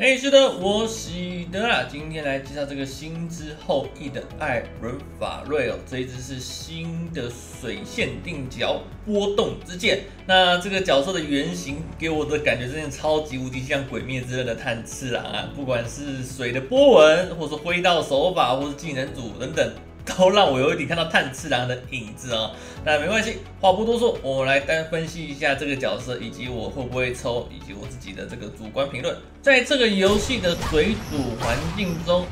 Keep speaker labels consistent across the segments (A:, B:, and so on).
A: 嘿，是的，我喜德啊！今天来介绍这个新之后裔的艾伦法瑞哦，这一只是新的水线定角波动之剑。那这个角色的原型给我的感觉真的超级无敌像鬼灭之刃的炭治郎啊！不管是水的波纹，或者挥刀手法，或是技能组等等。都让我有一点看到炭治郎的影子哦。那没关系，话不多说，我们来单分析一下这个角色，以及我会不会抽，以及我自己的这个主观评论。在这个游戏的水煮环境中，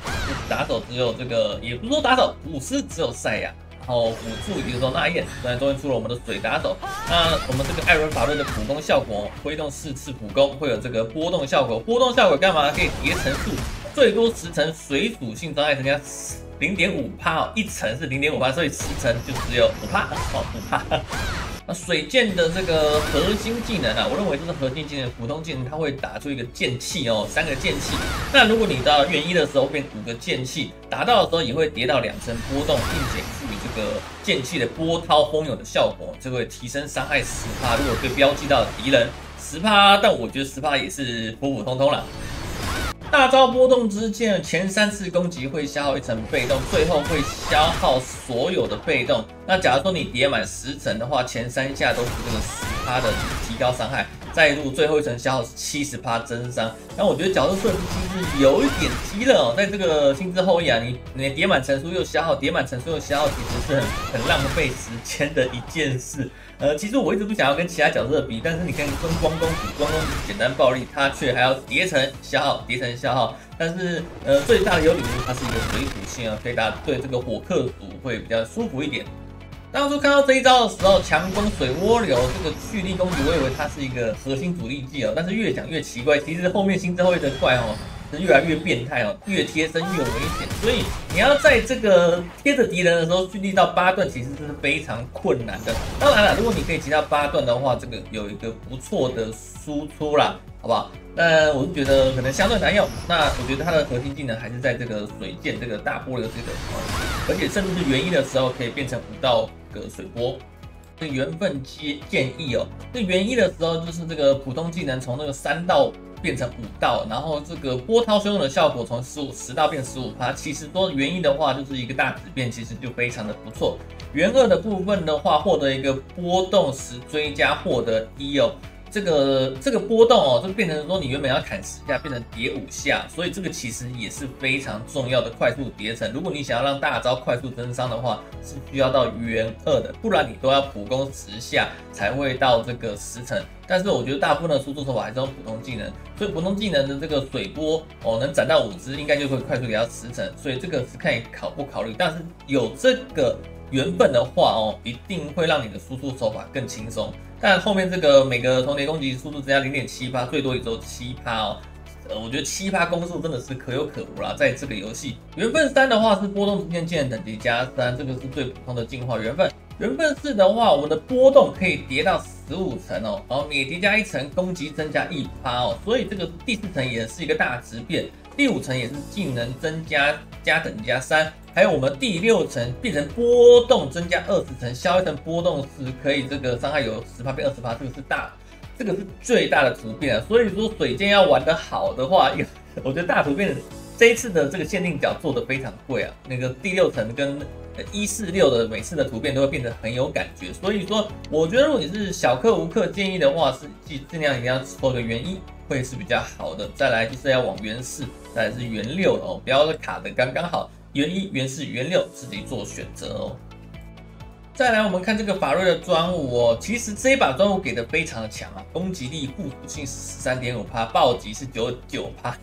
A: 打手只有这个，也不是说打手，武士只有赛亚，然后辅助比如说那燕，那终于出了我们的水打手。那我们这个艾伦法瑞的普攻效果，挥动四次普攻会有这个波动效果，波动效果干嘛？可以叠层数，最多十层水属性伤害增加。零点五帕哦，一层是零点五帕，所以十层就只有五帕哦，五帕。那水剑的这个核心技能啊，我认为这是核心技能，普通技能它会打出一个剑气哦，三个剑气。那如果你到元一的时候变五个剑气，打到的时候也会叠到两层波动，并且赋予这个剑气的波涛汹涌的效果，就会提升伤害十帕。如果被标记到敌人十帕，但我觉得十帕也是普普通通了。大招波动之剑，前三次攻击会消耗一层被动，最后会消耗所有的被动。那假如说你叠满十层的话，前三下都是这个十趴的提高伤害，再入最后一层消耗七十趴真伤。但我觉得角色设计其实有一点鸡了哦，在这个星之后裔啊，你你叠满层数又消耗，叠满层数又消耗，其实是很很浪费时间的一件事。呃，其实我一直不想要跟其他角色比，但是你看跟光公主，光公主简单暴力，它却还要叠层消耗，叠层消耗。但是呃，最大的优点就是它是一个水属性啊，可以打对这个火克组会比较舒服一点。当初看到这一招的时候，强攻水涡流这个蓄力攻击，我以为它是一个核心主力技哦，但是越讲越奇怪，其实后面新之后的怪哦。是越来越变态哦，越贴身越危险，所以你要在这个贴着敌人的时候蓄力到八段，其实是非常困难的。当然了，如果你可以骑到八段的话，这个有一个不错的输出啦，好不好？那我是觉得可能相对难用。那我觉得它的核心技能还是在这个水剑这个大波流这个，而且甚至是元一的时候可以变成五到的水波。那缘分建建议哦，那元一的时候就是这个普通技能从那个三道。变成五道，然后这个波涛汹涌的效果从十五十道变十五它，其实说原一的话就是一个大质变，其实就非常的不错。元二的部分的话，获得一个波动时追加获得一哦。这个这个波动哦，就变成说你原本要砍十下，变成叠五下，所以这个其实也是非常重要的快速叠层。如果你想要让大招快速增伤的话，是需要到元二的，不然你都要普攻十下才会到这个十层。但是我觉得大部分的输出手法还是用普通技能，所以普通技能的这个水波哦，能攒到五只，应该就会快速给到十层。所以这个是看你考不考虑，但是有这个缘分的话哦，一定会让你的输出手法更轻松。但后面这个每个重叠攻击速度增加零点七八，最多也只有七趴哦。呃，我觉得七趴攻速真的是可有可无啦。在这个游戏，缘分三的话是波动之间技能等级加三，这个是最普通的进化缘分。缘分四的话，我们的波动可以叠到十五层哦，然后每叠加一层，攻击增加一趴哦。所以这个第四层也是一个大质变，第五层也是技能增加加等加三。还有我们第六层变成波动增加二十层，消一层波动时可以这个伤害有十八变二十八，这个是大，这个是最大的图片啊。所以说水剑要玩得好的话，我觉得大图片这一次的这个限定角做的非常贵啊。那个第六层跟一四六的每次的图片都会变得很有感觉。所以说，我觉得如果你是小氪无氪，建议的话是尽尽量一定要抽个元一会是比较好的。再来就是要往元四，再来是元六哦，不要卡的刚刚好。元一、元四、元六自己做选择哦。再来，我们看这个法瑞的专武哦，其实这一把专武给的非常的强啊，攻击力、护属性十三点五帕，暴击是九九帕。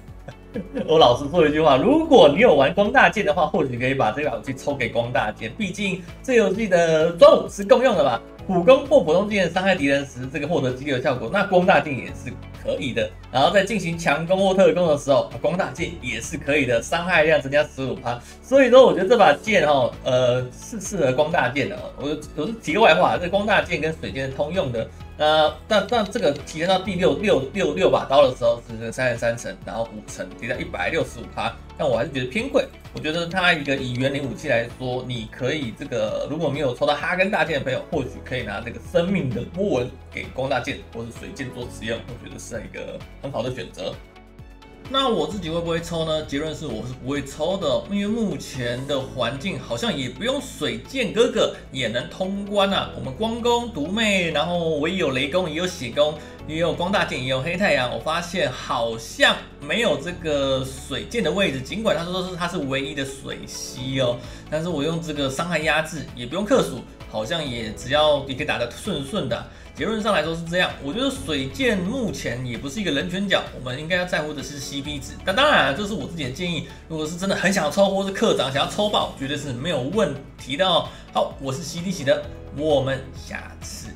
A: 我老实说一句话，如果你有玩光大剑的话，或许可以把这把武器抽给光大剑，毕竟这游戏的专武是共用的嘛。普攻或普通技能伤害敌人时，这个获得激励的效果，那光大剑也是可以的。然后在进行强攻或特攻的时候，光大剑也是可以的，伤害量增加十五趴。所以说，我觉得这把剑哈，呃，是适合光大剑的。我我是题外话，这光大剑跟水剑通用的。呃，但但这个提升到第六六六六把刀的时候是这个三十三层，然后五层叠到一百六十五趴，但我还是觉得偏贵。我觉得它一个以园林武器来说，你可以这个如果没有抽到哈根大剑的朋友，或许可以拿这个生命的波纹给光大剑或者水剑做使用，我觉得是一个很好的选择。那我自己会不会抽呢？结论是我是不会抽的，因为目前的环境好像也不用水剑哥哥也能通关啊。我们光攻独妹，然后我也有雷公，也有血攻，也有光大剑，也有黑太阳。我发现好像没有这个水剑的位置，尽管他说是他是唯一的水系哦，但是我用这个伤害压制也不用克数，好像也只要也可以打得顺顺的。结论上来说是这样，我觉得水剑目前也不是一个人拳脚，我们应该要在乎的是 CP 值。那当然，这是我自己的建议。如果是真的很想抽，或是课长想要抽爆，绝对是没有问题的哦。好，我是 C D 喜的，我们下次。